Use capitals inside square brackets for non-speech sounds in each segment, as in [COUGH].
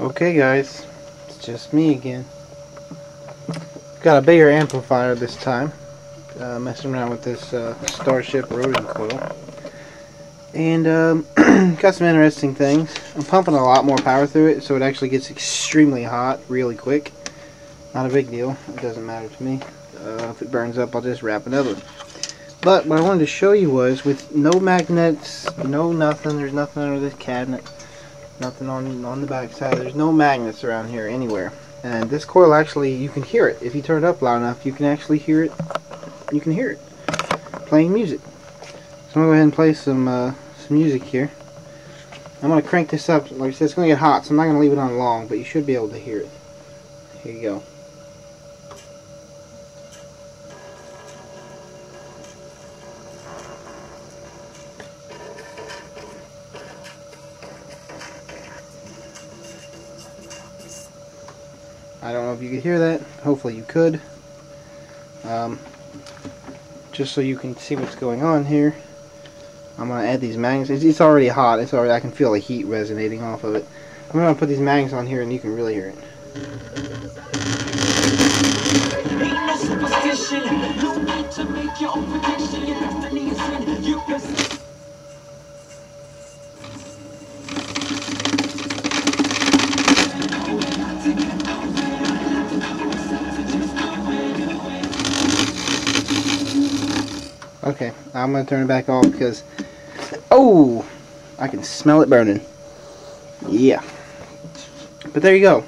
Okay guys, it's just me again. Got a bigger amplifier this time. Uh, messing around with this uh, Starship Rodin Coil. And um, [CLEARS THROAT] got some interesting things. I'm pumping a lot more power through it so it actually gets extremely hot really quick. Not a big deal. It doesn't matter to me. Uh, if it burns up I'll just wrap another one. But what I wanted to show you was with no magnets, no nothing, there's nothing under this cabinet. Nothing on, on the back side. There's no magnets around here anywhere. And this coil actually, you can hear it. If you turn it up loud enough, you can actually hear it. You can hear it. Playing music. So I'm to go ahead and play some, uh, some music here. I'm to crank this up. Like I said, it's to get hot, so I'm not to leave it on long, but you should be able to hear it. Here you go. I don't know if you could hear that. Hopefully you could. Um, just so you can see what's going on here. I'm going to add these magnets. It's, it's, already hot. It's already. I can feel the heat resonating off of it. I'm going to put these magnets on here and you can really hear it. Okay, I'm going to turn it back off because, oh, I can smell it burning. Yeah. But there you go.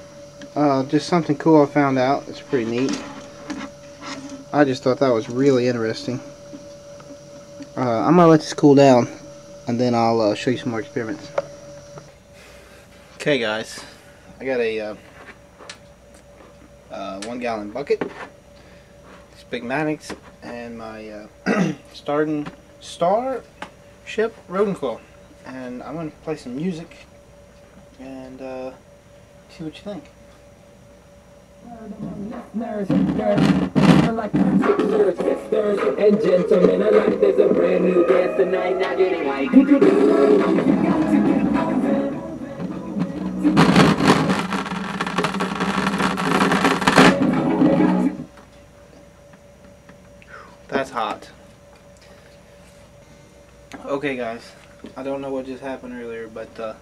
Uh, just something cool I found out. It's pretty neat. I just thought that was really interesting. Uh, I'm going to let this cool down and then I'll uh, show you some more experiments. Okay guys, I got a uh, uh, one gallon bucket Big Maddox and my uh, [CLEARS THROAT] starting Star Ship Rodin Coil. And I'm going to play some music and uh, see what you think. and gentlemen alike, there's a brand new dance tonight, getting That's hot. Okay guys, I don't know what just happened earlier, but uh,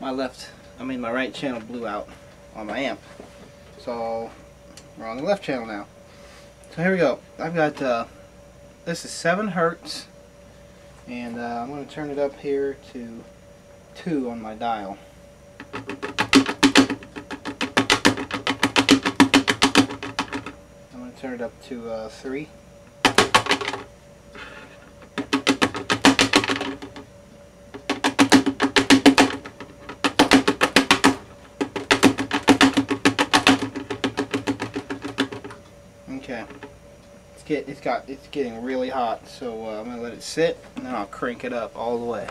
my left, I mean my right channel blew out on my amp. So we're on the left channel now. So here we go. I've got, uh, this is 7 hertz, and uh, I'm going to turn it up here to 2 on my dial. I'm going to turn it up to uh, 3. Okay. It's get it's got it's getting really hot, so uh, I'm gonna let it sit, and then I'll crank it up all the way.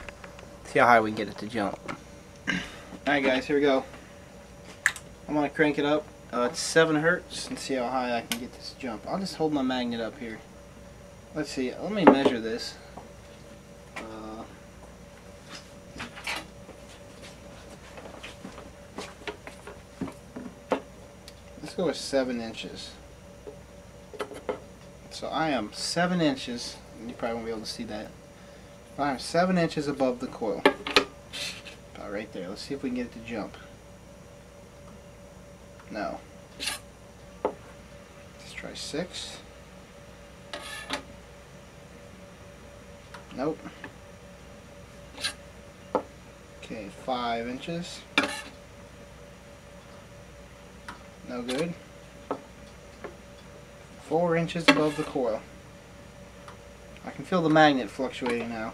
See how high we can get it to jump. Alright guys, here we go. I'm gonna crank it up. Uh, it's 7 hertz, and see how high I can get this jump. I'll just hold my magnet up here. Let's see. Let me measure this. Uh, let's go with 7 inches. So I am 7 inches, you probably won't be able to see that. I am 7 inches above the coil. About right there. Let's see if we can get it to jump. No. Let's try 6. Nope. Okay, 5 inches. No good four inches above the coil. I can feel the magnet fluctuating now.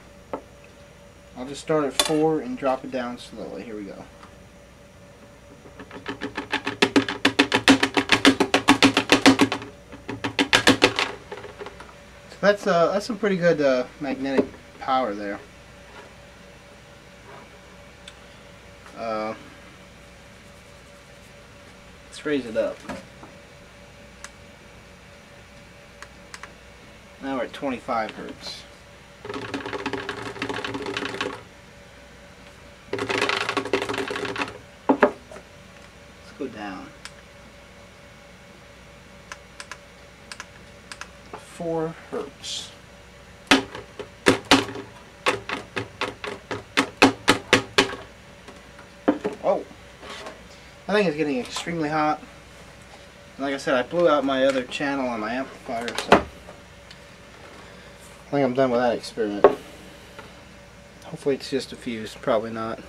I'll just start at four and drop it down slowly. Here we go. So that's uh, that's some pretty good uh, magnetic power there. Uh, let's raise it up. Now we're at 25 hertz. Let's go down. Four hertz. Oh, I think it's getting extremely hot. Like I said, I blew out my other channel on my amplifier, so I think I'm done with that experiment. Hopefully it's just a fuse, probably not.